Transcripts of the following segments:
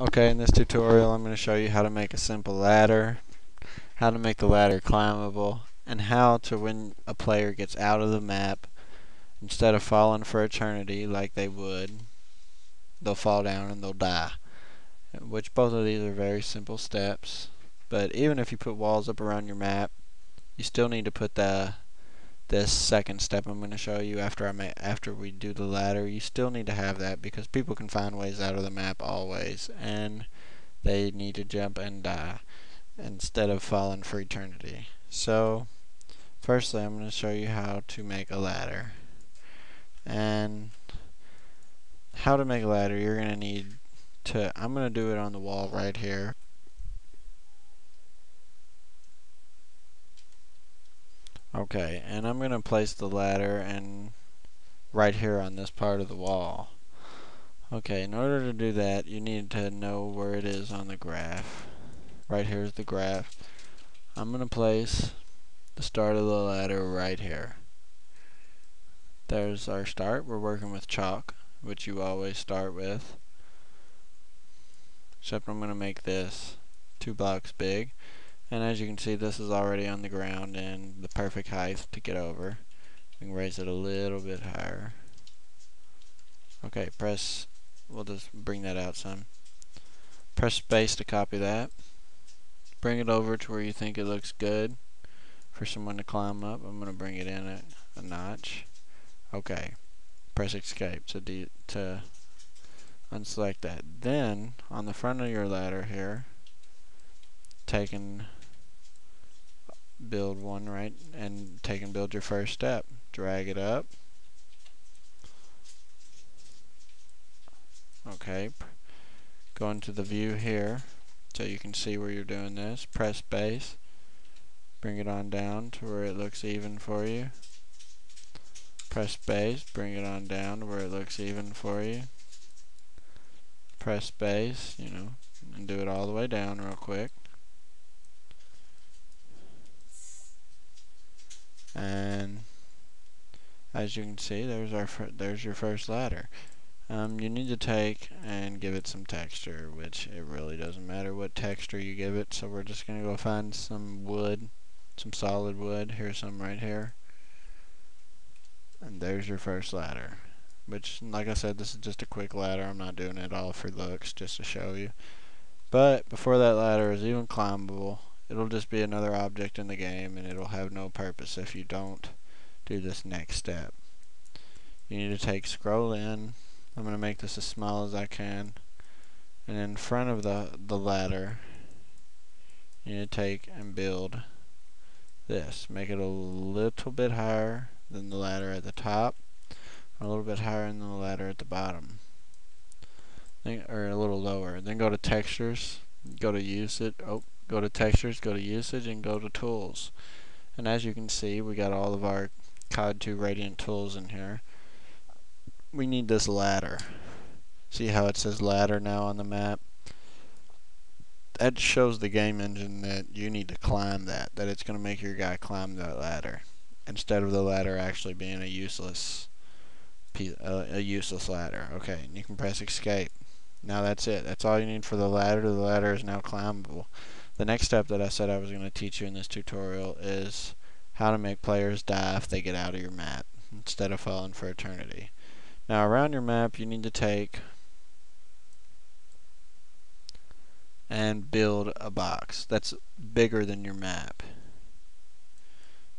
Okay, in this tutorial I'm going to show you how to make a simple ladder, how to make the ladder climbable, and how to when a player gets out of the map, instead of falling for eternity like they would, they'll fall down and they'll die. Which both of these are very simple steps, but even if you put walls up around your map, you still need to put the this second step I'm going to show you after I after we do the ladder, you still need to have that because people can find ways out of the map always, and they need to jump and die instead of falling for eternity. So, firstly, I'm going to show you how to make a ladder. And how to make a ladder, you're going to need to, I'm going to do it on the wall right here. Okay, and I'm going to place the ladder and right here on this part of the wall. Okay, in order to do that, you need to know where it is on the graph. Right here is the graph. I'm going to place the start of the ladder right here. There's our start. We're working with caulk, which you always start with. Except I'm going to make this two blocks big. And as you can see, this is already on the ground and the perfect height to get over. We can raise it a little bit higher. Okay, press, we'll just bring that out some. Press space to copy that. Bring it over to where you think it looks good for someone to climb up. I'm going to bring it in a, a notch. Okay. Press escape to, to unselect that. Then, on the front of your ladder here, taking build one right and take and build your first step. Drag it up. Okay go into the view here so you can see where you're doing this. Press space. Bring it on down to where it looks even for you. Press space. Bring it on down to where it looks even for you. Press space you know and do it all the way down real quick and as you can see there's our there's your first ladder. Um, you need to take and give it some texture which it really doesn't matter what texture you give it. So we're just gonna go find some wood some solid wood. Here's some right here. And there's your first ladder which like I said this is just a quick ladder. I'm not doing it all for looks just to show you. But before that ladder is even climbable it'll just be another object in the game and it'll have no purpose if you don't do this next step. You need to take scroll in. I'm going to make this as small as I can. And in front of the, the ladder, you need to take and build this. Make it a little bit higher than the ladder at the top, a little bit higher than the ladder at the bottom. Then, or a little lower. Then go to textures, go to use it. Oh, go to textures, go to usage, and go to tools. And as you can see, we got all of our COD 2 Radiant tools in here. We need this ladder. See how it says ladder now on the map? That shows the game engine that you need to climb that, that it's going to make your guy climb that ladder instead of the ladder actually being a useless uh, a useless ladder. Okay, and you can press escape. Now that's it. That's all you need for the ladder. The ladder is now climbable. The next step that I said I was going to teach you in this tutorial is how to make players die if they get out of your map instead of falling for eternity. Now around your map you need to take and build a box that's bigger than your map.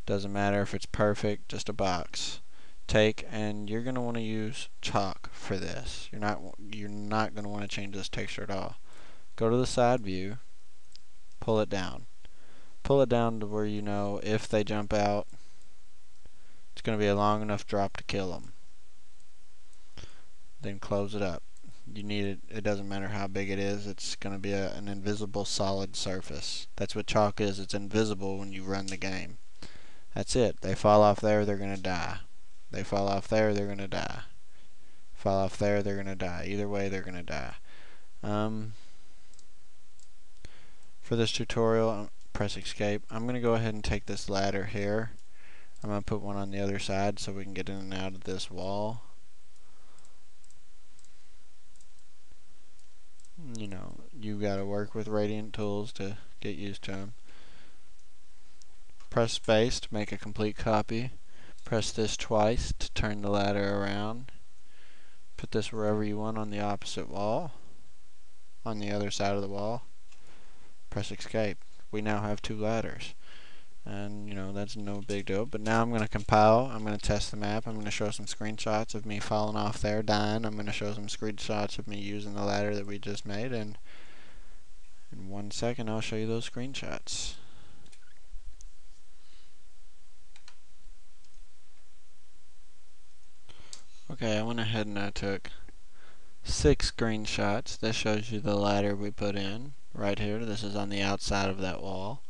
Doesn't matter if it's perfect, just a box. Take and you're going to want to use caulk for this. You're not you're not going to want to change this texture at all. Go to the side view pull it down. Pull it down to where you know if they jump out, it's going to be a long enough drop to kill them. Then close it up. You need it, it doesn't matter how big it is, it's going to be a, an invisible solid surface. That's what caulk is, it's invisible when you run the game. That's it. They fall off there, they're going to die. They fall off there, they're going to die. Fall off there, they're going to die. Either way, they're going to die. Um, for this tutorial, um, press escape. I'm going to go ahead and take this ladder here. I'm going to put one on the other side so we can get in and out of this wall. You know, you gotta work with Radiant tools to get used to them. Press space to make a complete copy. Press this twice to turn the ladder around. Put this wherever you want on the opposite wall, on the other side of the wall. Press escape. We now have two ladders. And you know that's no big deal. But now I'm going to compile. I'm going to test the map. I'm going to show some screenshots of me falling off there dying. I'm going to show some screenshots of me using the ladder that we just made. And in one second I'll show you those screenshots. Okay I went ahead and I took six screenshots. This shows you the ladder we put in right here this is on the outside of that wall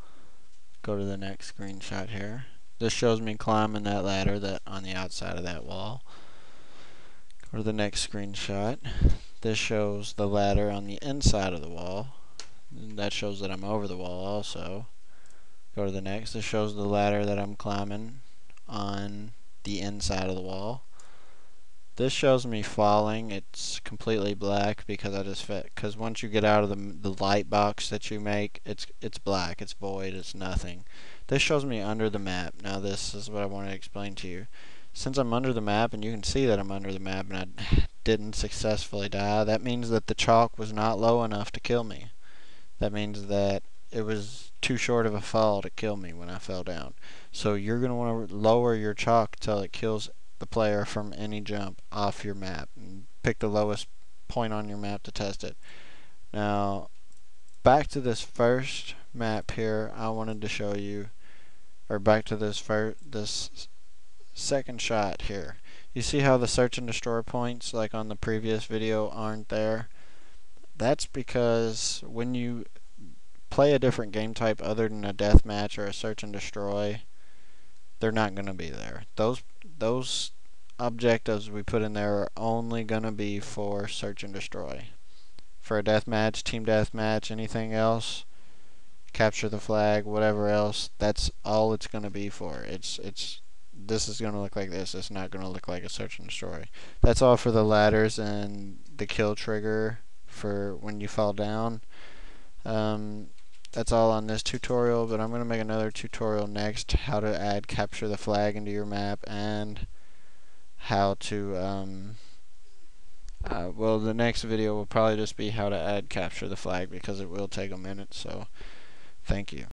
Go to the next screenshot here. This shows me climbing that ladder that on the outside of that wall. Go to the next screenshot. This shows the ladder on the inside of the wall. And that shows that I'm over the wall also. Go to the next. This shows the ladder that I'm climbing on the inside of the wall. This shows me falling. It's completely black because I just. Because once you get out of the the light box that you make, it's it's black. It's void. It's nothing. This shows me under the map. Now this is what I want to explain to you. Since I'm under the map, and you can see that I'm under the map, and I didn't successfully die, that means that the caulk was not low enough to kill me. That means that it was too short of a fall to kill me when I fell down. So you're going to want to lower your caulk until it kills the player from any jump off your map and pick the lowest point on your map to test it. Now, back to this first map here, I wanted to show you, or back to this first, this second shot here. You see how the search and destroy points, like on the previous video, aren't there? That's because when you play a different game type other than a deathmatch or a search and destroy, they're not going to be there. Those those objectives we put in there are only going to be for search and destroy. For a deathmatch, team deathmatch, anything else, capture the flag, whatever else, that's all it's going to be for. It's it's this is going to look like this. It's not going to look like a search and destroy. That's all for the ladders and the kill trigger for when you fall down. Um, that's all on this tutorial, but I'm going to make another tutorial next, how to add capture the flag into your map and how to, um, uh, well the next video will probably just be how to add capture the flag because it will take a minute, so thank you.